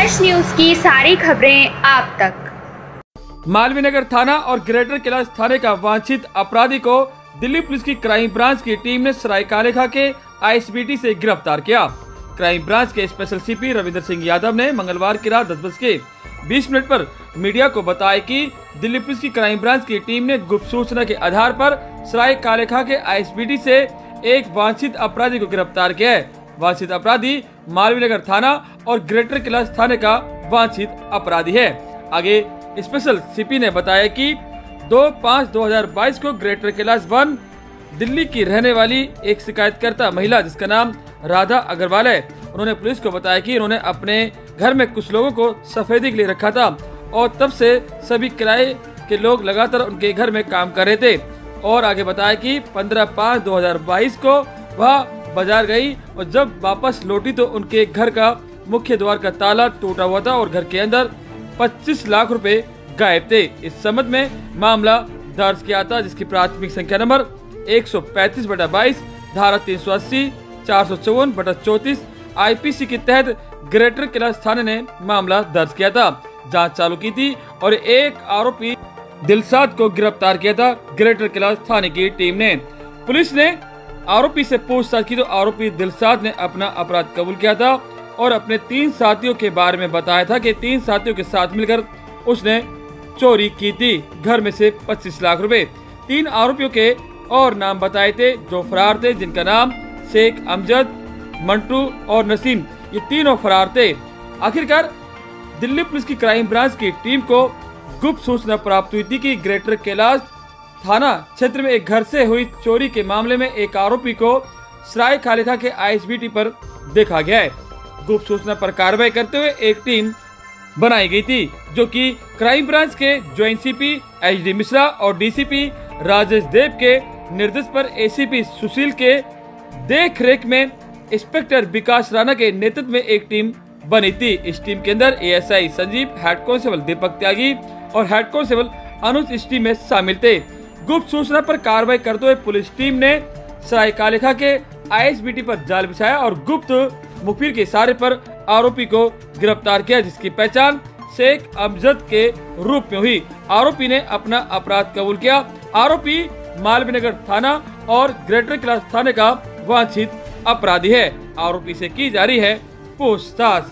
हर्ष news की सारी खबरें आप तक। मालवीय नगर थाना और ग्रेटर कैलाश थाने का वांछित अपराधी को दिल्ली पुलिस की क्राइम ब्रांच की टीम ने सरायकालेखा के आईएसबीटी से गिरफ़्तार किया। क्राइम ब्रांच के स्पेशल सीपी रविंद्र सिंह यादव ने मंगलवार की रात दस बज के बीस मिनट पर मीडिया को बताया कि दिल्ली पुलिस की क्राइम ब्रांच की टीम ने गुप्त सूचना के आधार पर सराय कालेखा के आईएसबीटी से एक वांछित अपराधी को गिरफ़्तार किया है। वांछित अपराधी मालवीय नगर थाना और ग्रेटर कैलाश थाने का वांछित अपराधी है। आगे, स्पेशल सीपी ने बताया कि दो पाँच दो हज़ार बाईस को ग्रेटर कैलाश वन, दिल्ली की रहने वाली एक शिकायतकर्ता महिला जिसका नाम राधा अग्रवाल है, उन्होंने पुलिस को बताया कि उन्होंने अपने घर में कुछ लोगों को सफेदी के लिए रखा था और तब से सभी किराए के लोग लगातार उनके घर में काम कर रहे थे। और आगे बताया कि 15 पाँच 2022 को वह बाज़ार गई और जब वापस लौटी तो उनके घर का मुख्य द्वार का ताला टूटा हुआ था और घर के अंदर 25 लाख रुपए गायब थे। इस संबंध में मामला दर्ज किया था, जिसकी प्राथमिक संख्या नंबर 135 बटा बाईस, धारा तीन सौ अस्सी, चार सौ चौवन बटा चौतीस आई के तहत ग्रेटर कैलाश थाने ने मामला दर्ज किया था। जाँच चालू की थी और एक आरोपी दिलसाद को गिरफ़्तार किया था, ग्रेटर कैलाश थाने की टीम ने। पुलिस ने आरोपी से पूछताछ की तो आरोपी दिलसाद ने अपना अपराध कबूल किया था और अपने तीन साथियों के बारे में बताया था कि तीन साथियों के साथ मिलकर उसने चोरी की थी। घर में से 25 लाख रुपए। तीन आरोपियों के और नाम बताए थे, जो फरार थे, जिनका नाम शेख अमजद, मंटू और नसीम। ये तीनों फरार थे। आखिरकार दिल्ली पुलिस की क्राइम ब्रांच की टीम को गुप्त सूचना प्राप्त हुई थी कि ग्रेटर कैलाश थाना क्षेत्र में एक घर से हुई चोरी के मामले में एक आरोपी को सराय खालिखा के आईएसबीटी पर देखा गया है। गुप्त सूचना पर कार्रवाई करते हुए एक टीम बनाई गई थी, जो कि क्राइम ब्रांच के joint CP H D Mishra और डीसीपी राजेश देव के निर्देश पर एसीपी सुशील के देख रेख में इंस्पेक्टर विकास राणा के नेतृत्व में एक टीम बनी थी। इस टीम के अंदर ASI Sanjeev, head constable Deepak Tyagi और हेड कांस्टेबल अनुज इस टीम में शामिल थे। गुप्त सूचना पर कार्रवाई करते हुए पुलिस टीम ने सराय कालेखा के आईएसबीटी पर जाल बिछाया और गुप्त मुखबिर के इशारे पर आरोपी को गिरफ़्तार किया, जिसकी पहचान शेख अमजद के रूप में हुई। आरोपी ने अपना अपराध कबूल किया। आरोपी मालवीय नगर थाना और ग्रेटर क्लास थाने का वांछित अपराधी है। आरोपी से की जा रही है पूछताछ।